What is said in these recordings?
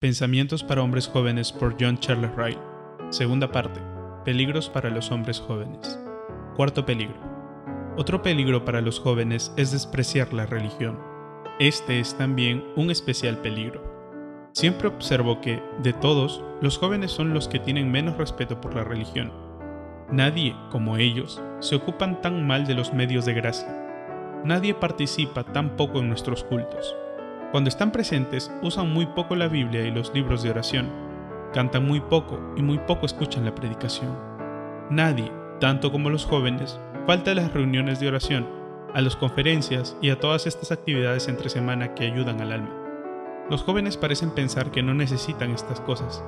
Pensamientos para hombres jóvenes por John Charles Wright. Segunda parte. Peligros para los hombres jóvenes. Cuarto peligro. Otro peligro para los jóvenes es despreciar la religión. Este es también un especial peligro. Siempre observo que, de todos, los jóvenes son los que tienen menos respeto por la religión. Nadie, como ellos, se ocupan tan mal de los medios de gracia. Nadie participa tan poco en nuestros cultos. Cuando están presentes, usan muy poco la Biblia y los libros de oración. Cantan muy poco y muy poco escuchan la predicación. Nadie, tanto como los jóvenes, falta a las reuniones de oración, a las conferencias y a todas estas actividades entre semana que ayudan al alma. Los jóvenes parecen pensar que no necesitan estas cosas,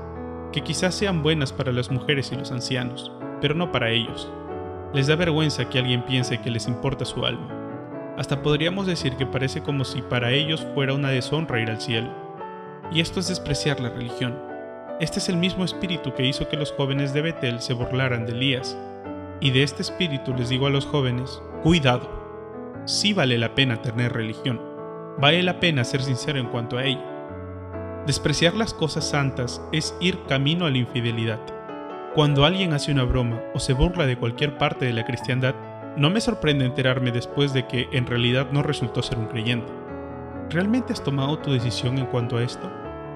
que quizás sean buenas para las mujeres y los ancianos, pero no para ellos. Les da vergüenza que alguien piense que les importa su alma. Hasta podríamos decir que parece como si para ellos fuera una deshonra ir al cielo. Y esto es despreciar la religión. Este es el mismo espíritu que hizo que los jóvenes de Betel se burlaran de Elías. Y de este espíritu les digo a los jóvenes, cuidado. Sí vale la pena tener religión. Vale la pena ser sincero en cuanto a ella. Despreciar las cosas santas es ir camino a la infidelidad. Cuando alguien hace una broma o se burla de cualquier parte de la cristiandad, no me sorprende enterarme después de que en realidad no resultó ser un creyente. ¿Realmente has tomado tu decisión en cuanto a esto?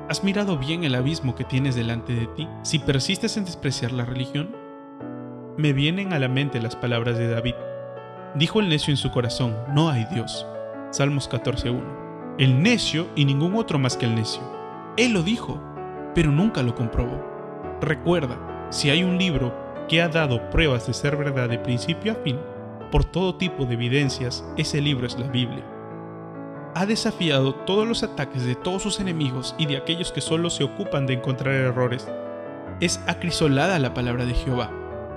¿Has mirado bien el abismo que tienes delante de ti si persistes en despreciar la religión? Me vienen a la mente las palabras de David. Dijo el necio en su corazón, no hay Dios. Salmos 14.1. El necio y ningún otro más que el necio. Él lo dijo, pero nunca lo comprobó. Recuerda, si hay un libro que ha dado pruebas de ser verdad de principio a fin, por todo tipo de evidencias, ese libro es la Biblia. Ha desafiado todos los ataques de todos sus enemigos y de aquellos que solo se ocupan de encontrar errores. Es acrisolada la palabra de Jehová.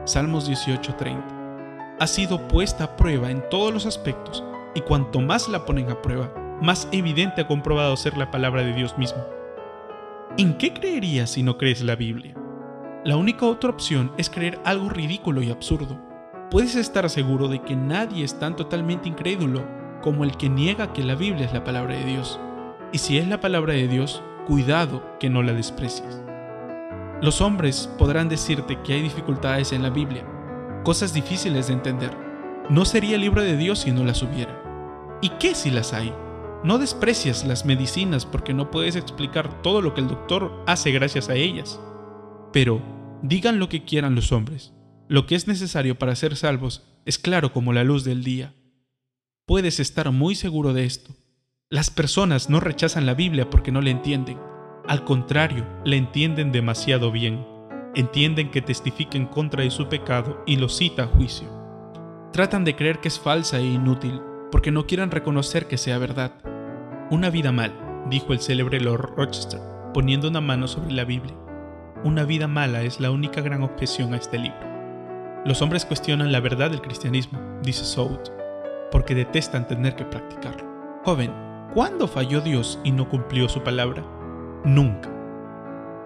Salmos 18:30. Ha sido puesta a prueba en todos los aspectos, y cuanto más la ponen a prueba, más evidente ha comprobado ser la palabra de Dios mismo. ¿En qué creerías si no crees la Biblia? La única otra opción es creer algo ridículo y absurdo puedes estar seguro de que nadie es tan totalmente incrédulo como el que niega que la Biblia es la palabra de Dios. Y si es la palabra de Dios, cuidado que no la desprecies. Los hombres podrán decirte que hay dificultades en la Biblia, cosas difíciles de entender. No sería el libro de Dios si no las hubiera. ¿Y qué si las hay? No desprecias las medicinas porque no puedes explicar todo lo que el doctor hace gracias a ellas. Pero digan lo que quieran los hombres, lo que es necesario para ser salvos es claro como la luz del día. Puedes estar muy seguro de esto. Las personas no rechazan la Biblia porque no la entienden. Al contrario, la entienden demasiado bien. Entienden que testifica en contra de su pecado y lo cita a juicio. Tratan de creer que es falsa e inútil porque no quieren reconocer que sea verdad. Una vida mal, dijo el célebre Lord Rochester, poniendo una mano sobre la Biblia. Una vida mala es la única gran objeción a este libro. Los hombres cuestionan la verdad del cristianismo, dice Sout, porque detestan tener que practicarlo. Joven, ¿cuándo falló Dios y no cumplió su palabra? Nunca.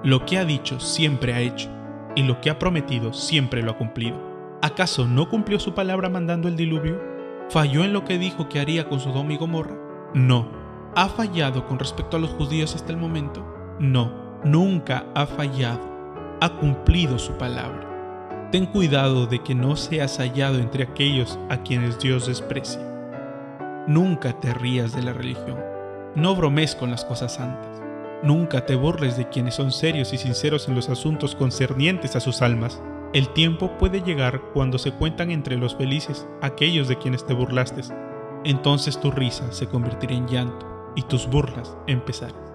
Lo que ha dicho siempre ha hecho, y lo que ha prometido siempre lo ha cumplido. ¿Acaso no cumplió su palabra mandando el diluvio? ¿Falló en lo que dijo que haría con Sodoma y Gomorra? No. ¿Ha fallado con respecto a los judíos hasta el momento? No, nunca ha fallado. Ha cumplido su palabra. Ten cuidado de que no seas hallado entre aquellos a quienes Dios desprecia. Nunca te rías de la religión. No bromes con las cosas santas. Nunca te burles de quienes son serios y sinceros en los asuntos concernientes a sus almas. El tiempo puede llegar cuando se cuentan entre los felices aquellos de quienes te burlaste. Entonces tu risa se convertirá en llanto y tus burlas en pesares.